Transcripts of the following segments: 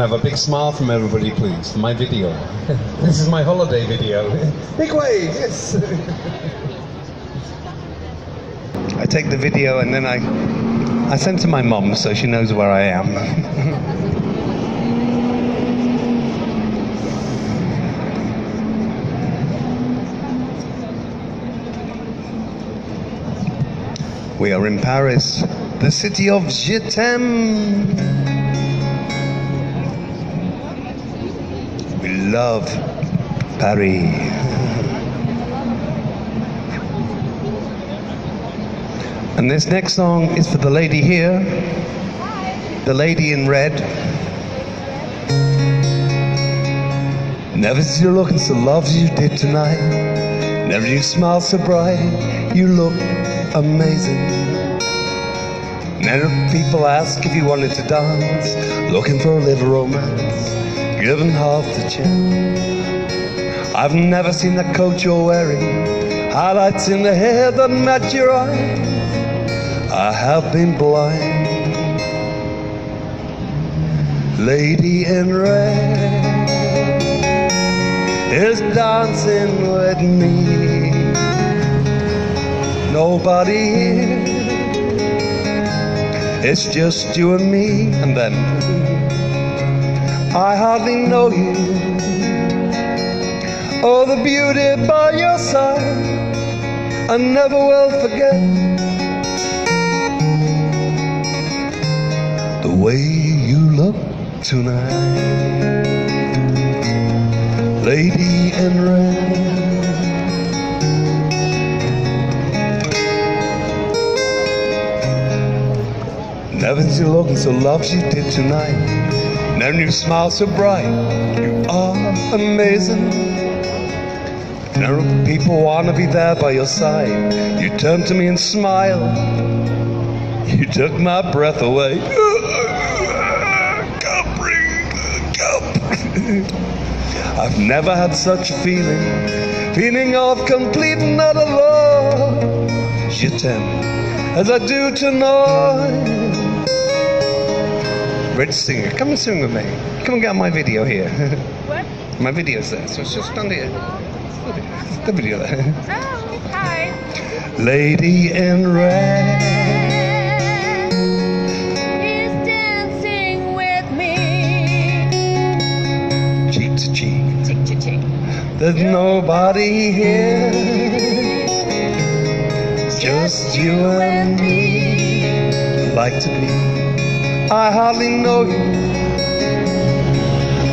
Can have a big smile from everybody, please, my video? this is my holiday video. Big wave, yes. I take the video and then I, I send to my mom so she knows where I am. We are in Paris, the city of Je t'aime. Love Paris. And this next song is for the lady here, the lady in red. Never did you look so lovely you did tonight. Never did you smile so bright. You look amazing. Never people ask if you wanted to dance, looking for a little romance, given half the chance. I've never seen the coat you're wearing, highlights in the hair that match your eyes. I have been blind. Lady in red is dancing with me. Nobody here. It's just you and me. And then I hardly know you. Oh, the beauty by your side. I never will forget the way you look tonight. Lady in red. Never you looking so lovely as you did tonight. Never you smile so bright. You are amazing. Never people wanna be there by your side. You turn to me and smile. You took my breath away. Can't breathe. Can't. I've never had such a feeling, feeling of complete and utter love. Je t'aime as I do tonight. Rich singer, come and sing with me. Come and get on my video here. What? my video's there, so it's just under here. The video there. Oh, hi. Lady in red. He's dancing with me. cheek to cheek. Chick, chick, chick. There's nobody here, just you and me. Like to be, I hardly know you.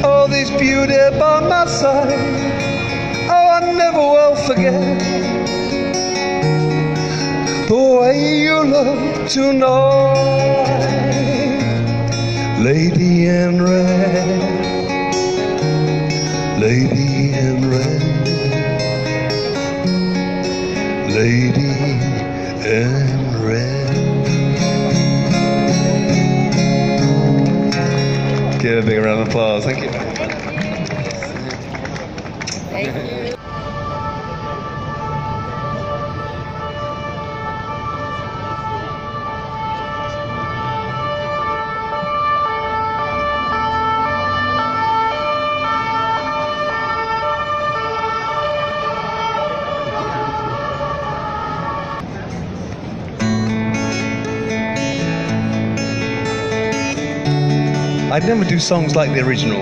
Oh, this beauty by my side. Oh, I never will forget the way you look tonight, lady in red lady in red, lady Give a big round of applause. Thank you. Never do songs like the original.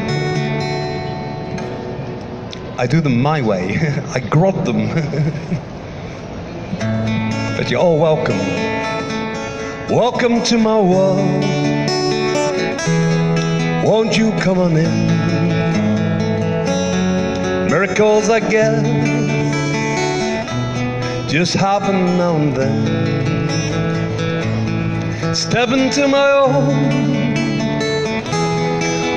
I do them my way. I grod them. but you're all welcome. Welcome to my world. Won't you come on in? Miracles, I guess, just happen now and then. Step into my own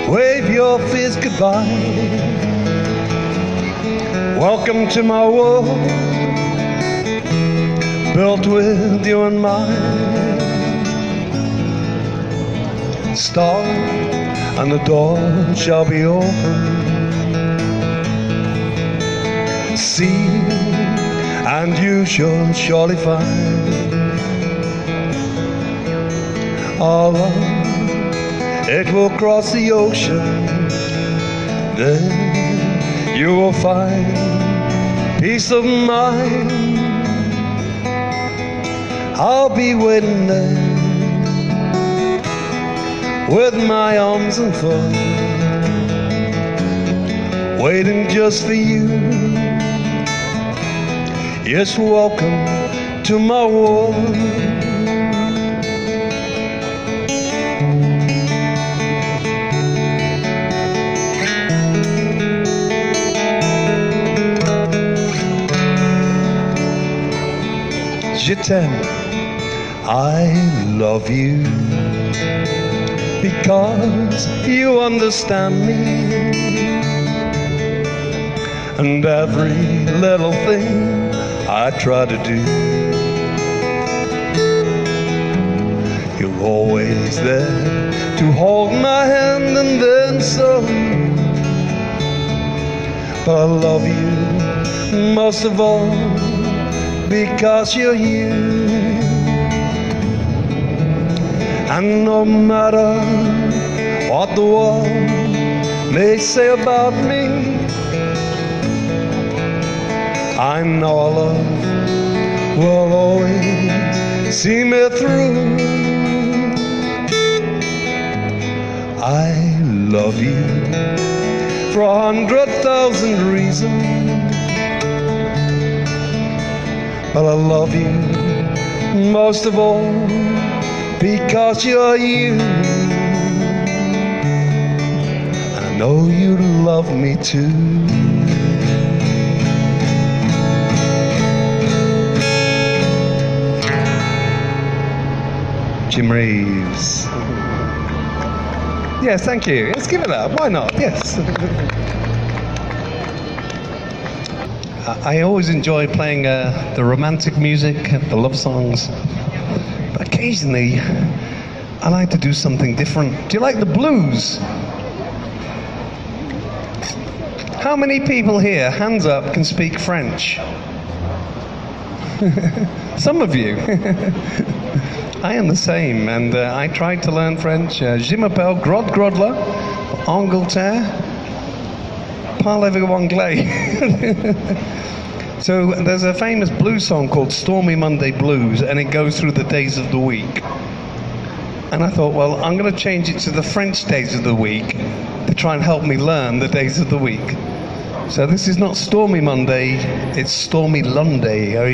wave your fears goodbye. Welcome to my world, built with you in mind. Start, and the door shall be open. See, and you shall surely find our love it will cross the ocean. Then you will find peace of mind. I'll be waiting there with my arms unfolded, waiting just for you. Yes, welcome to my world. Je t'aime, I love you because you understand me. And every little thing I try to do, you're always there to hold my hand and then some. But I love you most of all because you're here. And no matter what the world may say about me, I know love will always see me through. I love you for a hundred thousand reasons, but I love you most of all because you're you. I know you love me too. Jim Reeves. Yes, thank you. Let's give it up. Why not? Yes. I always enjoy playing uh, the romantic music, the love songs. But occasionally, I like to do something different. Do you like the blues? How many people here, hands up, can speak French? Some of you. I am the same, and uh, I tried to learn French. Uh, je m'appelle Grod Groddler, Angleterre, parlez-vous anglais? so there's a famous blues song called Stormy Monday Blues, and it goes through the days of the week. And I thought, well, I'm going to change it to the French days of the week to try and help me learn the days of the week. So this is not Stormy Monday, it's Stormy Lunday. Are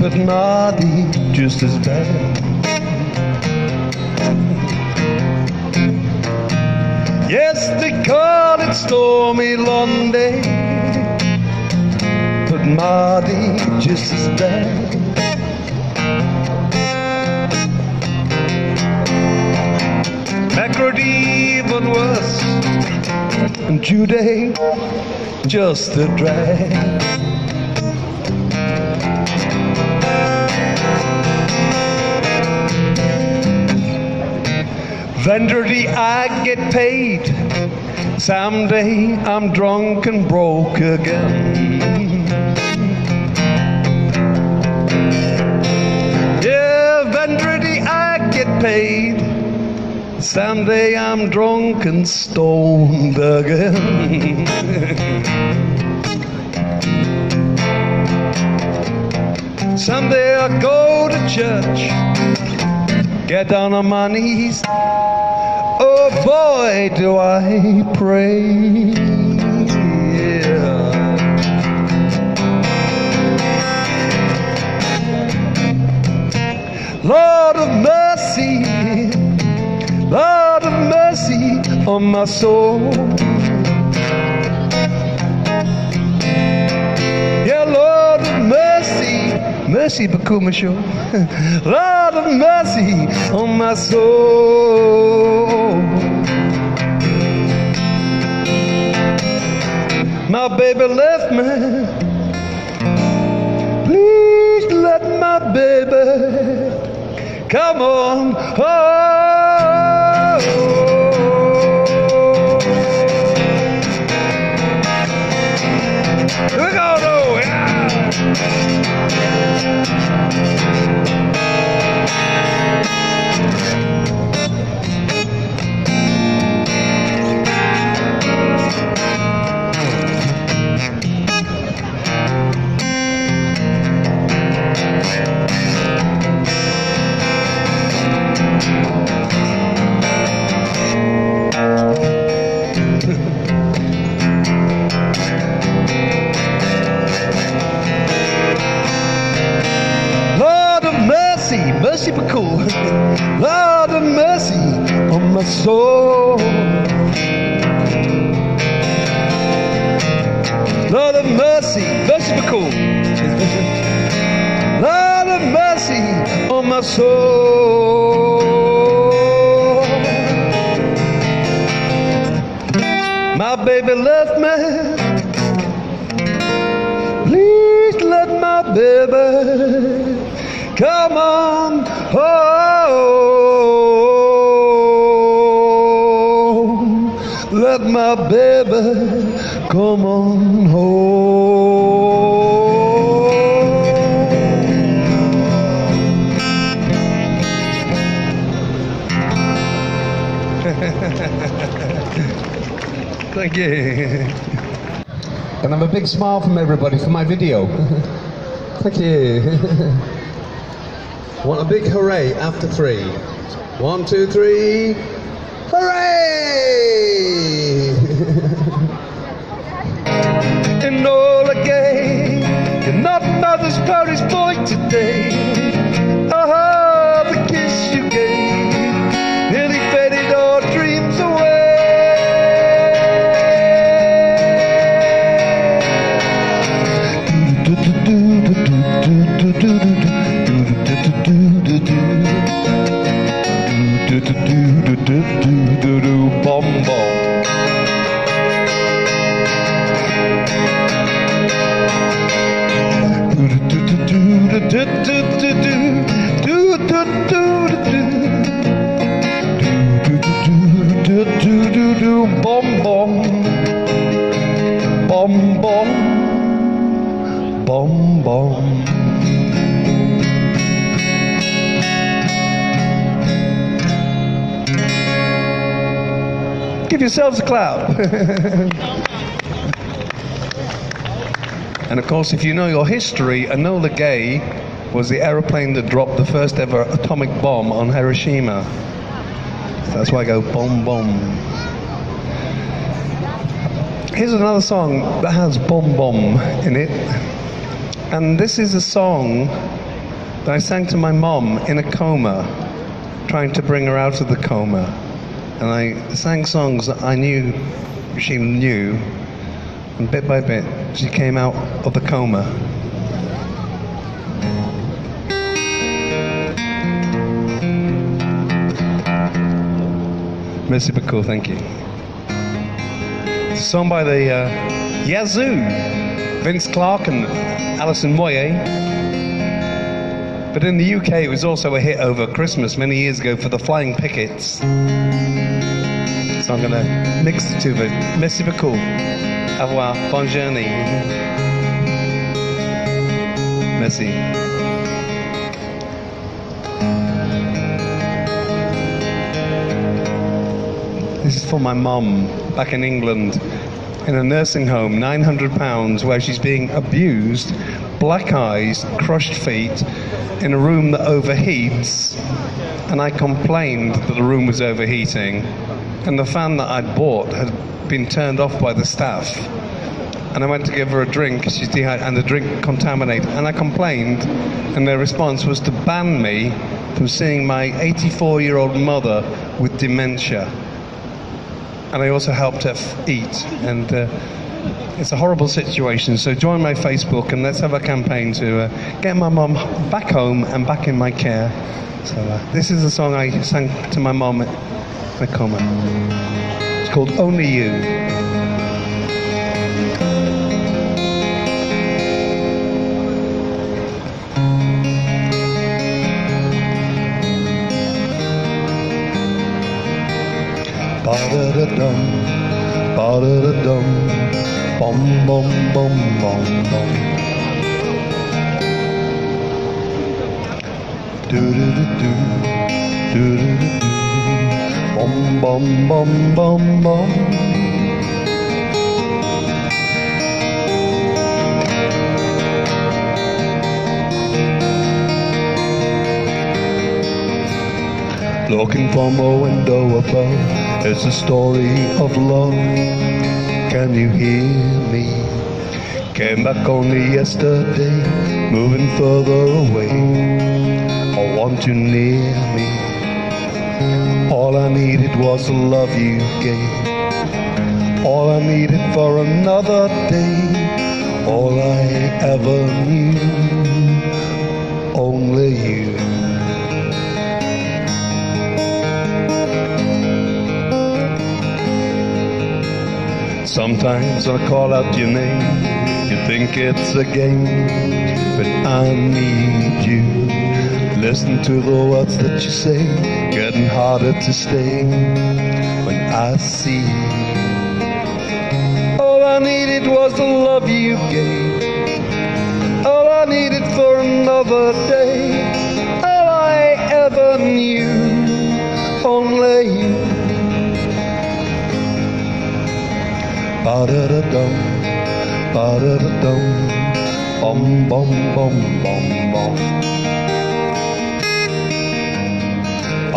But Mardi just as bad. Yes, they call it Stormy Lunday, but Mardi just as bad. Mercredi, even worse and Jeudi just a drag. Vendredi I get paid. Someday I'm drunk and broke again. Yeah, Vendredi I get paid. Someday I'm drunk and stoned again. Someday I go to church, get down on my knees. Oh boy, do I pray. Lord of mercy, Lord of mercy on my soul. Yeah, Lord of mercy, mercy, Bakumashaw. Lord of mercy on my soul. My baby left me. Please let my baby come on home. We're gonna, yeah. Lord be cool. Lord of mercy on my soul. Lord of mercy, mercy cool. Lord of mercy on my soul. My baby left me. Please let my baby come on home. Let my baby come on home. Thank you. And I have a big smile from everybody for my video. Thank you. Want a big hooray after three? One, two, three. Hooray! Enola Gay, you're not mother's proudest boy today. Yourselves a clap. And of course, if you know your history, Enola Gay was the aeroplane that dropped the first ever atomic bomb on Hiroshima. So that's why I go bomb bomb. Here's another song that has bomb bomb in it. And this is a song that I sang to my mom in a coma, trying to bring her out of the coma. And I sang songs that I knew she knew, and bit by bit, she came out of the coma. Merci beaucoup, thank you. It's a song by the uh, Yazoo, Vince Clarke and Alison Moyet. But in the UK, it was also a hit over Christmas many years ago for the Flying Pickets. I'm going to mix the two of. Merci beaucoup. Au revoir. Bonne journée. Merci. This is for my mum back in England in a nursing home, 900 pounds, where she's being abused, black eyes, crushed feet, in a room that overheats. And I complained that the room was overheating, and the fan that I'd bought had been turned off by the staff. And I went to give her a drink, she's dehydrated, and the drink contaminated. And I complained, and their response was to ban me from seeing my 84 year old mother with dementia. and I also help Tiff eat. And uh, it's a horrible situation. So join my Facebook and let's have a campaign to uh, get my mum back home and back in my care. So uh, this is a song I sang to my mum It's called Only You. Ba-da-da-dum, ba-da-da-dum, bum bum bum bum bum. Do-do-do-do, do-do-do-do, bum bum bum bum bum. Looking from a window above, it's a story of love. Can you hear me? Came back only yesterday, moving further away. Oh, I want you near me. All I needed was the love you gave. All I needed for another day. All I ever knew, only you. Sometimes I call out your name, you think it's a game, but I need you. Listen to the words that you say, harder to stay when I see you. All I needed was the love you gave. All I needed for another day. All I ever knew, only you. Ba-da-da-dum, ba-da-da-dum, bum bum bum bum bum.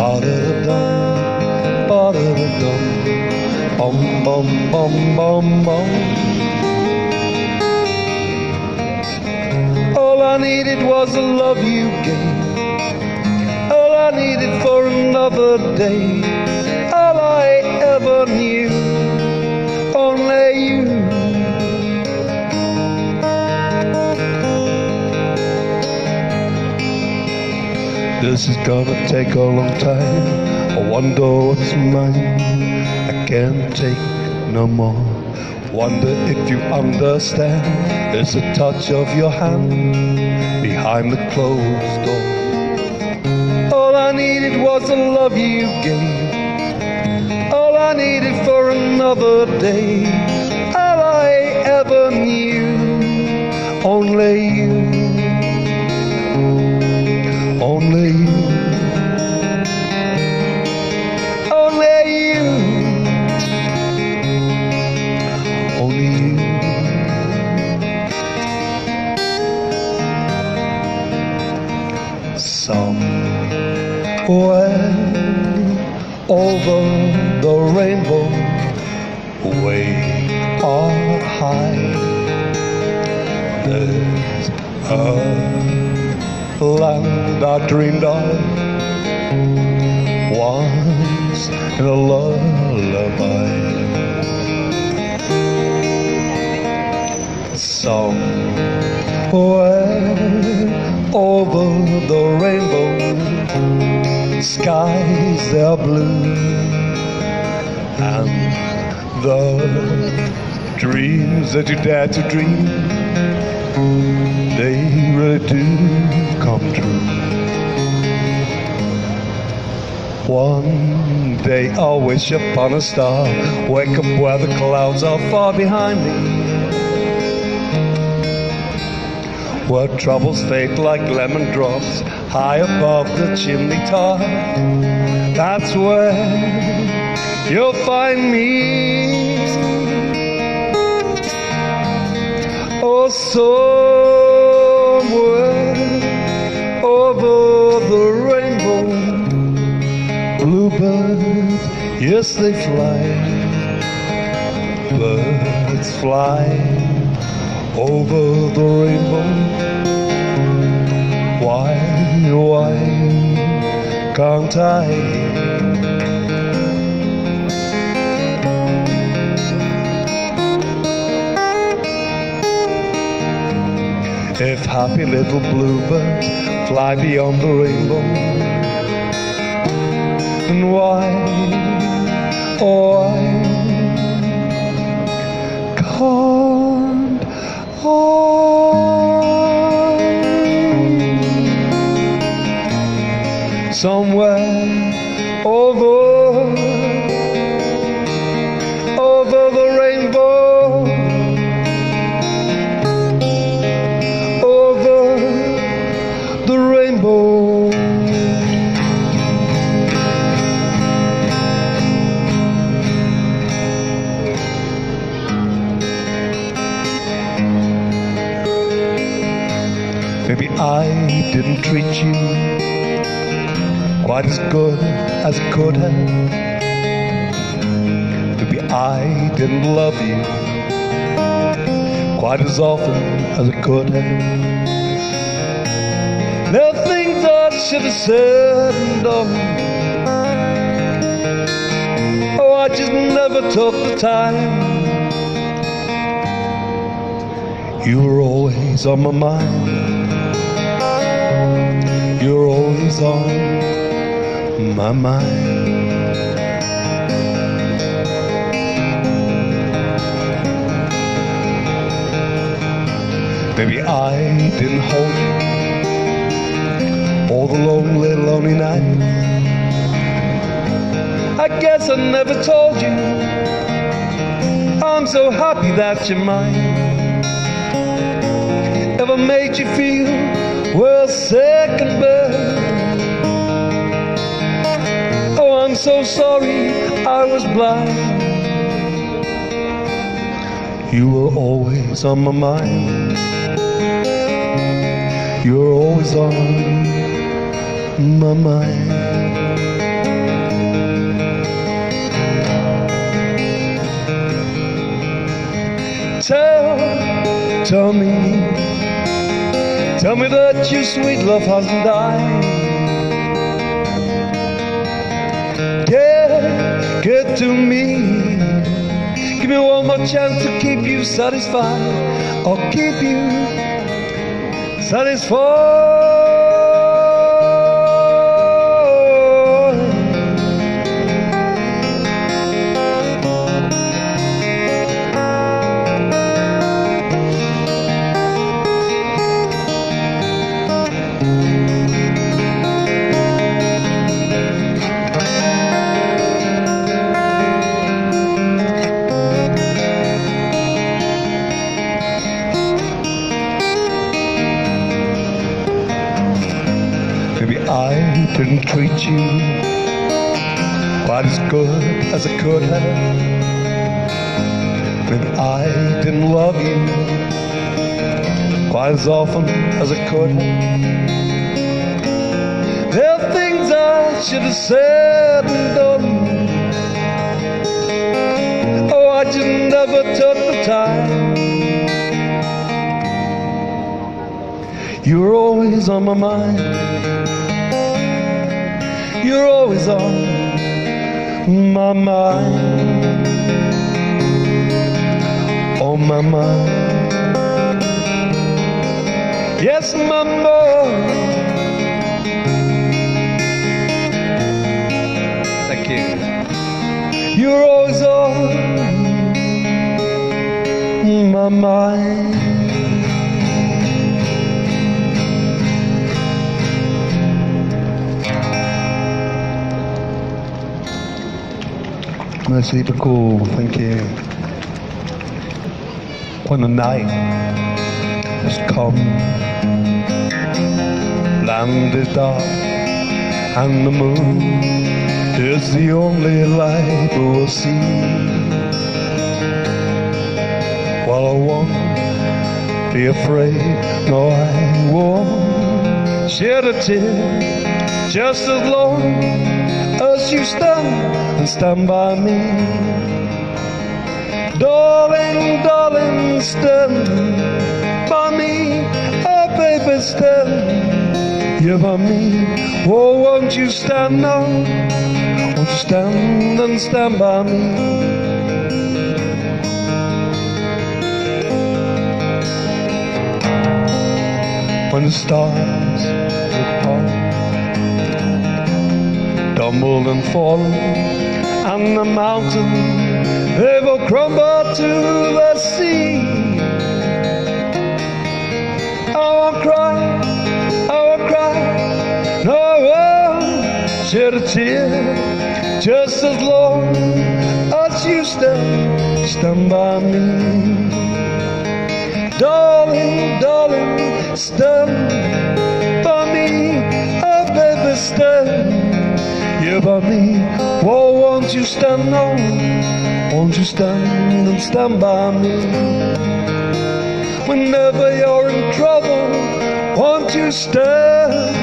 Ba-da-da-dum, ba-da-da-dum, bum bum bum bum bum. All I needed was the love you gave. All I needed for another day. All I ever knew This is gonna take a long time. I wonder what's mine. I can't take no more. Wonder if you understand. It's the touch of your hand behind the closed door. All I needed was the love you gave. All I needed for another day. All I ever knew, only you, only you, only you, only you. Somewhere over the rainbow, way up high. There's a land I dreamed of once in a lullaby. Somewhere over the rainbow, skies they're blue, and the dreams that you dare to dream, they really do come true. One day I'll wish upon a star, wake up where the clouds are far behind me. Where troubles fade like lemon drops high above the chimney top. That's where you'll find me. Oh, somewhere bluebirds, yes they fly. Birds fly over the rainbow. Why, why can't I? If happy little bluebirds fly beyond the rainbow then why, oh why can't I? Somewhere over treat you quite as good as I could have. Maybe I didn't love you quite as often as I could have. There are things I should have said and done. Oh, I just never took the time. You were always on my mind. You're always on my mind. Maybe I didn't hold you all the lonely, lonely nights. I guess I never told you I'm so happy that you're mine. Ever made you feel second best? Oh, I'm so sorry I was blind. You were always on my mind. You're always on my mind. Tell, tell me, tell me that your sweet love hasn't died. Get, get to me. Give me one more chance to keep you satisfied. I'll keep you satisfied. As often as I could. There are things I should have said and done. Oh, I just never took the time. You're always on my mind. You're always on my mind. On my mind. Mama. Thank you. You're always on my mind. Merci beaucoup. Thank you. When the night has come, land is dark, and the moon is the only light we'll see. While I won't be afraid, no, I won't shed a tear just as long as you stand and stand by me. Darling, darling, stand. Baby, stand here by me. Oh, won't you stand now? Won't you stand and stand by me? when the stars would part, tumbled and fallen, and the mountains they will crumble to the sea. Shed a tear, just as long as you stand, stand by me. Darling, darling, stand by me, oh baby, stand here by me. Oh, won't you stand now? Won't you stand and stand by me? Whenever you're in trouble, won't you stand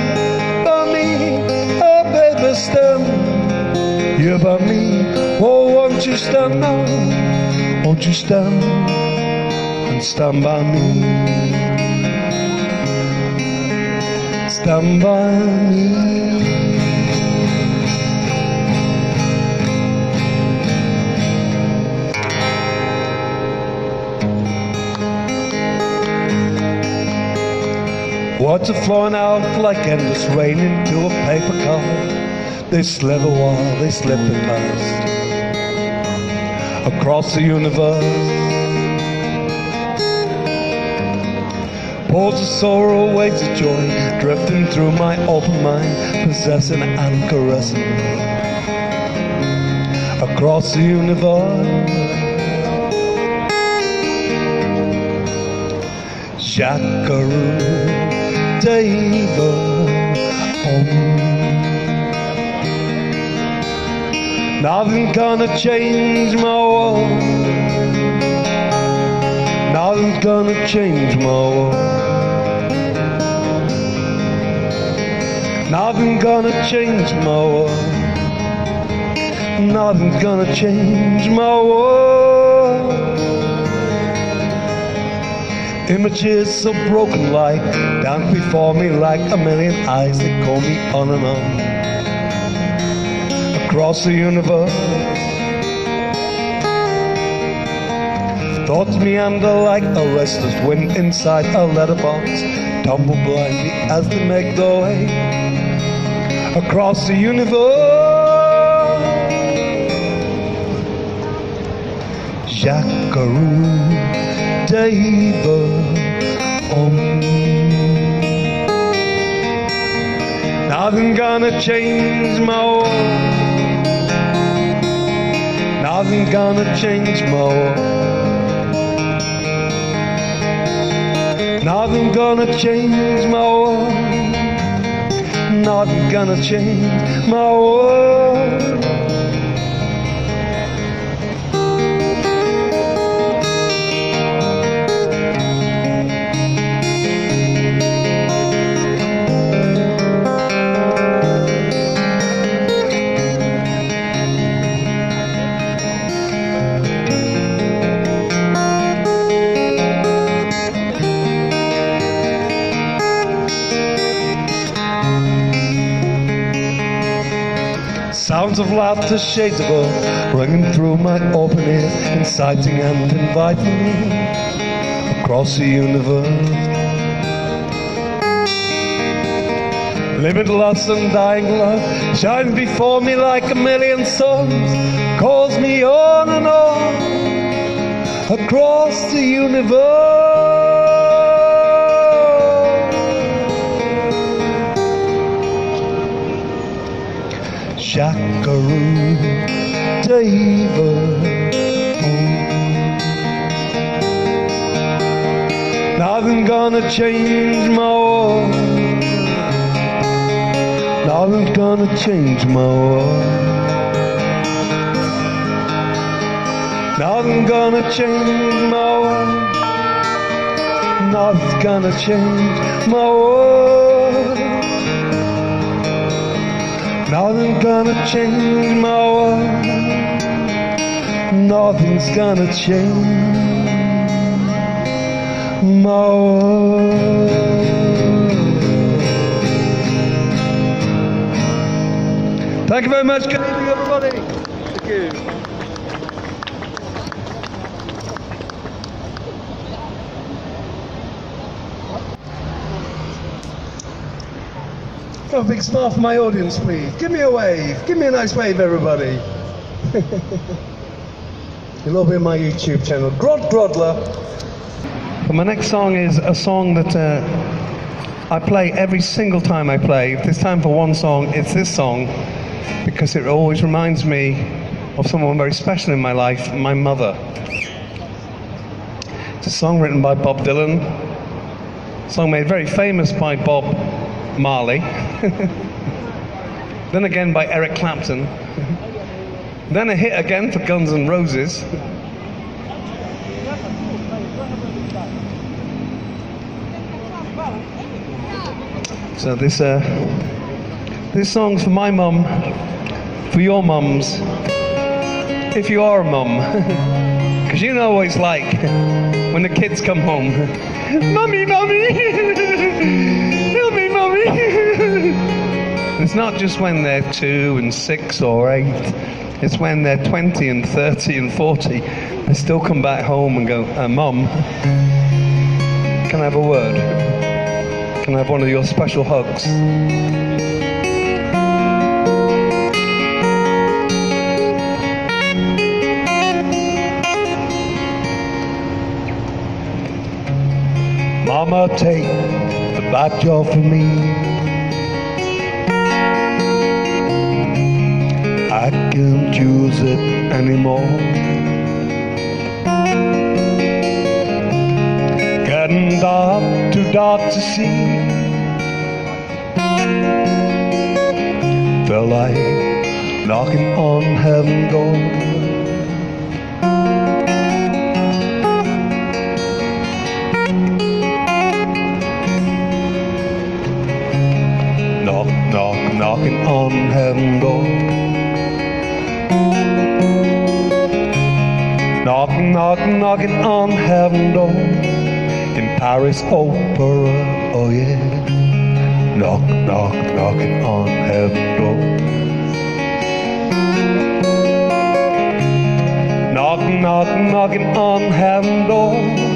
here by me. Oh, won't you stand now? Won't you stand and stand by me? Stand by me. Water flowing out like endless rain into a paper cup. They slither while they slip and past across the universe. Pours of sorrow, waves of joy, drifting through my open mind, possessing and caressing across the universe. Jackaroo, Deva, Nothing gonna change my world. Nothing's gonna change my world. Nothing gonna change my world. Nothing's gonna change my world. Images so broken like dance before me like a million eyes that call me on and on across the universe. Thoughts meander like a restless wind inside a letterbox, tumble blindly as they make their way across the universe. Jackaroo, Deva, oh. Nothing gonna change my world. Nothing gonna change my world. Nothing gonna change my world. Nothing gonna change my world. Of laughter, shades of gold, ringing through my open ear, inciting and inviting me across the universe. Limitless and dying love shines before me like a million suns, calls me on and on across the universe. David. Nothing gonna change my world. Nothing's gonna change my world. Nothing gonna change my world. Nothing's gonna change my world. Nothing's gonna change my world. Nothing's gonna change my world. Thank you very much. Good evening, everybody. Thank you. Have a big smile for my audience, please. Give me a wave. Give me a nice wave, everybody. You'll be my YouTube channel, Grod Groddler. And my next song is a song that uh, I play every single time I play. If there's time for one song, it's this song because it always reminds me of someone very special in my life, my mother. It's a song written by Bob Dylan, a song made very famous by Bob Marley, then again by Eric Clapton, then a hit again for Guns N' Roses. So this uh, this song's for my mum, for your mums, if you are a mum, because you know what it's like when the kids come home. mummy, mummy, help me, mummy. it's not just when they're two and six or eight. It's when they're 20 and 30 and 40. They still come back home and go, uh, Mum, can I have a word? Can I have one of your special hugs? Mama, take the bat jar for me. I can't use it anymore. Getting dark, too dark to see. Feel like knocking on heaven door. Knock, knock, knocking on heaven door. Knock, knock, knocking on heaven's door in Paris Opera, oh yeah. Knock, knock, knocking on heaven's door. Knock, knock, knocking on heaven's door.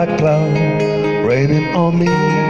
Long black cloud raining on me.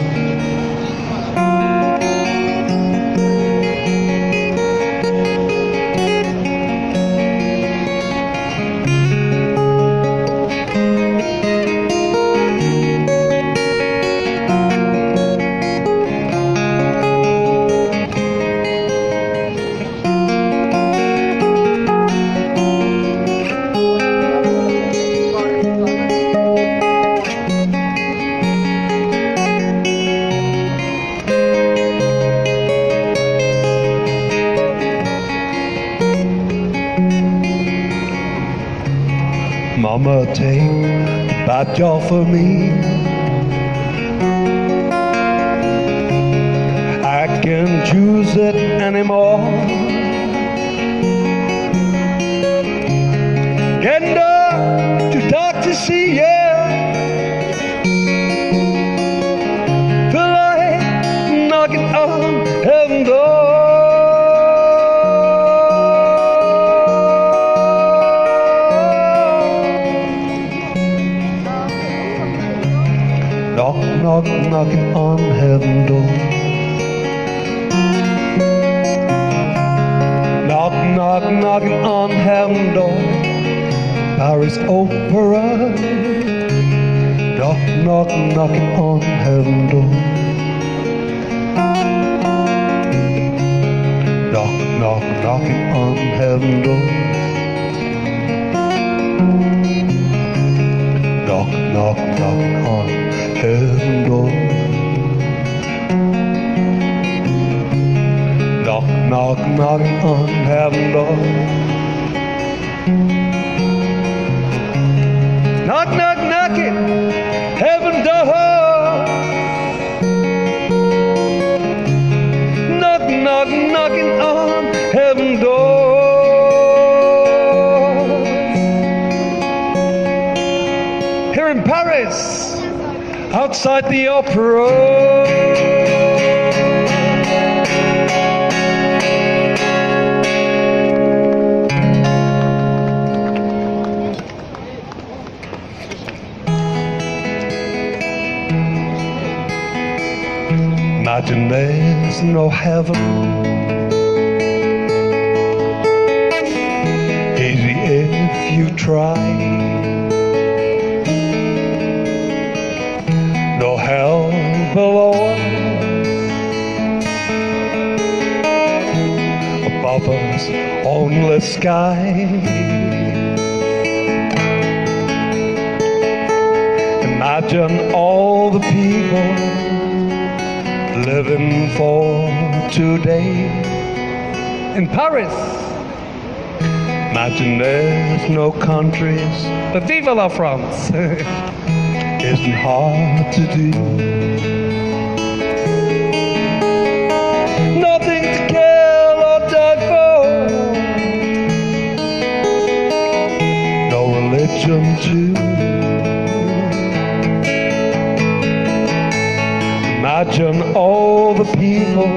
Bat jar for me. I can't choose it anymore. Getting dark to see, yeah. Knock, knock, knocking on heaven's door. Paris Opera. Knock, knock, knocking on heaven door. Knock, knock, knocking on heaven door. Knock, knock, knocking on heaven door. Knock, knock, on heaven door. Knock, knock, knocking heaven door. Knock, knock, knocking on heaven door. Here in Paris, outside the opera. Imagine there's no heaven. Easy if you try. No hell below us. Above us, only sky. Imagine all the people living for today in Paris. Imagine there's no countries, but vive la France isn't hard to do. Nothing to kill or die for, no religion too. Imagine all the people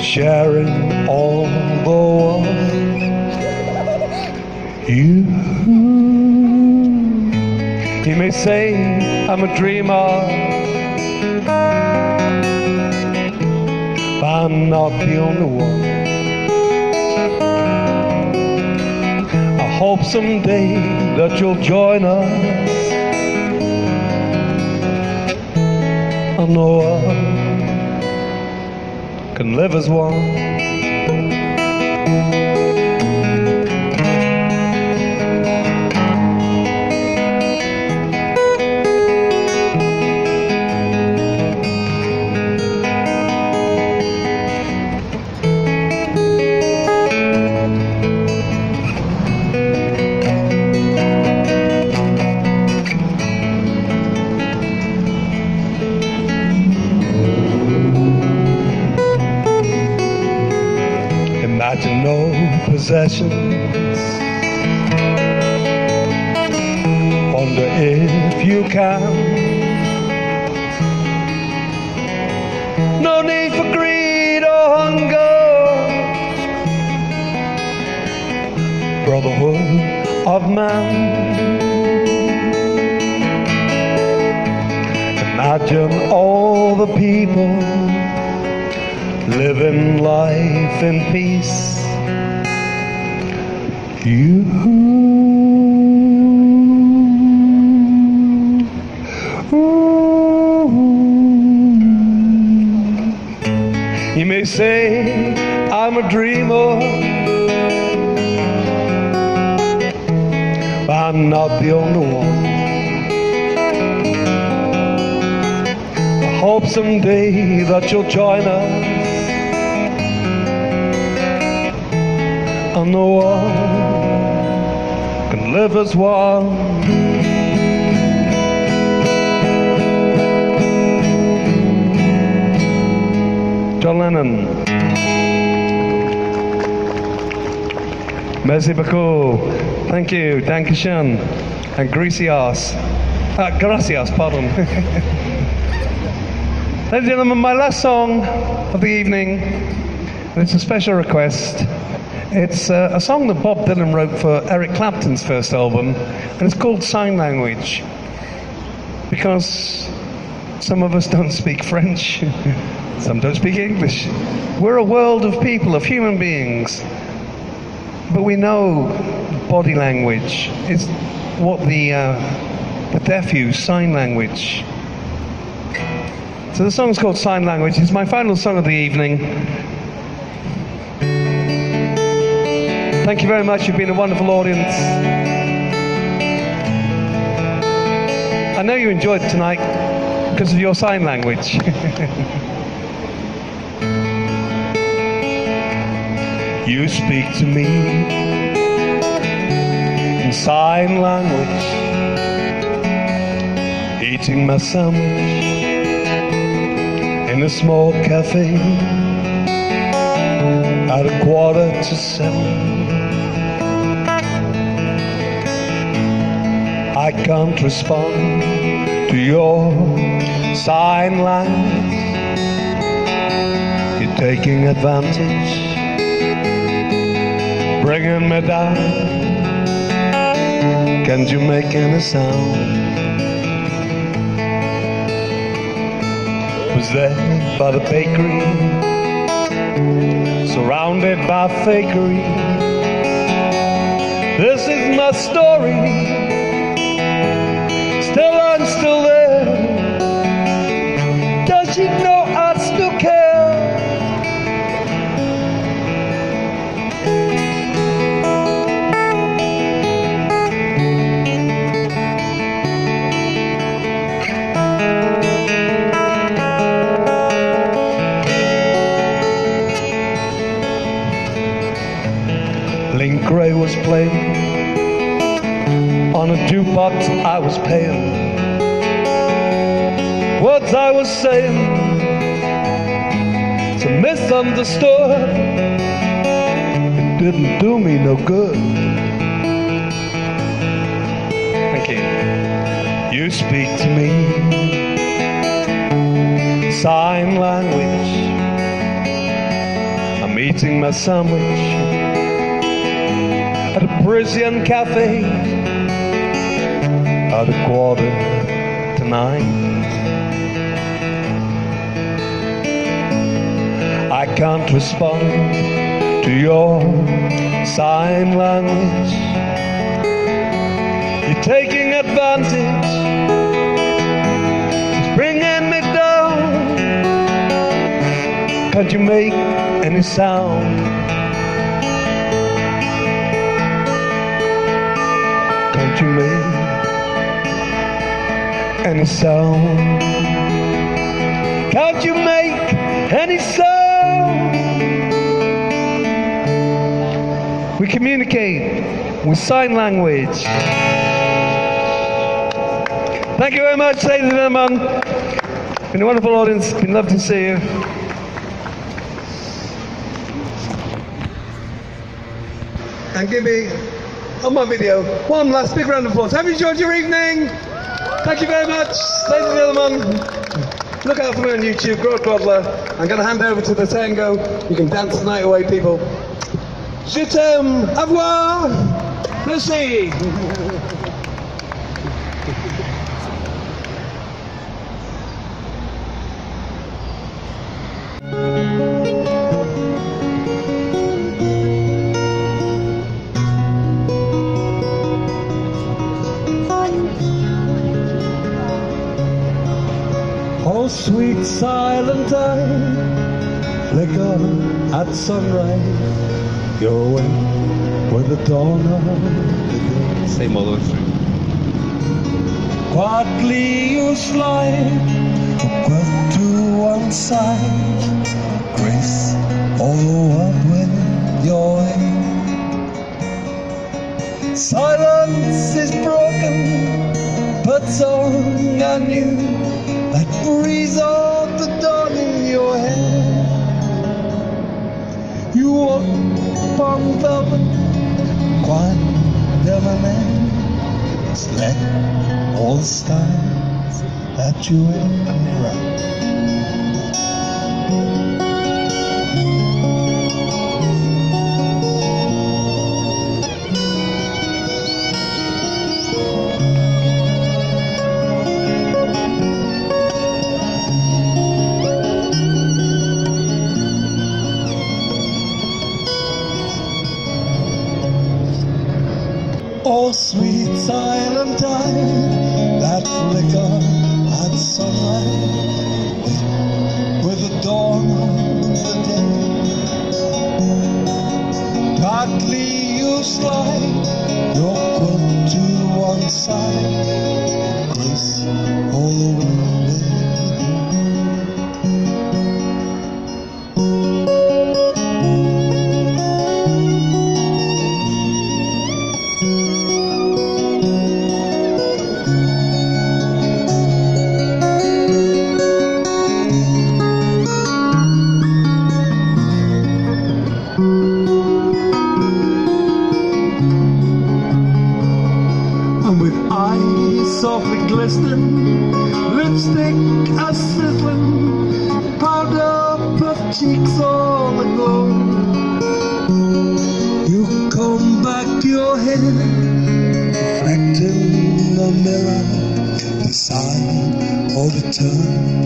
sharing all the world. You, you may say I'm a dreamer, but I'm not the only one. I hope someday that you'll join us. I know I can live as one. Possessions. Wonder if you can. No need for greed or hunger. Brotherhood of man. Imagine all the people living life in peace. That you'll join us. I know I can live as one. John Lennon. Merci beaucoup. Thank you. Dankeschön. And gracias. Uh, gracias, pardon. Ladies and gentlemen, my last song of the evening, and it's a special request. It's uh, a song that Bob Dylan wrote for Eric Clapton's first album, and it's called Sign Language. Because some of us don't speak French, some don't speak English. We're a world of people, of human beings, but we know body language It's what the uh, the deaf use sign language. So the song's called Sign Language. It's my final song of the evening. Thank you very much. You've been a wonderful audience. I know you enjoyed tonight because of your sign language. you speak to me in sign language, eating my sandwich in a small cafe at a quarter to seven. I can't respond to your sign lines. You're taking advantage, bringing me down. Can't you make any sound? There by the bakery, surrounded by fakery. This is my story. Jukebox. I was paying words I was saying so misunderstood. It didn't do me no good. Thank you. You speak to me sign language. I'm eating my sandwich at a Parisian cafe at a quarter to nine. I can't respond to your sign language. You're taking advantage, it's bringing me down. Can't you make any sound? Any sound? Can't you make any sound? We communicate with sign language. Thank you very much, ladies and gentlemen. Been a wonderful audience. Been lovely to see you. And give me on my video one last big round of applause. Have you enjoyed your evening? Thank you very much, ladies and gentlemen. Look out for me on YouTube, Grod Groddler. I'm going to hand over to the tango. You can dance the night away, people. Je t'aime. Au revoir. Merci. eye, flicker at sunrise, your way with the dawn of the day. Same all the way through. Quietly you slide, quilt to one side, grace all the world with your way. Silence is broken, but song anew, that breeze of velvet, quiet debonair. Just let all the stars that you ever write. softly glistening, lipstick a sizzling, powder puff cheeks all aglow. You comb back your hair, reflecting the mirror, the sign or the time.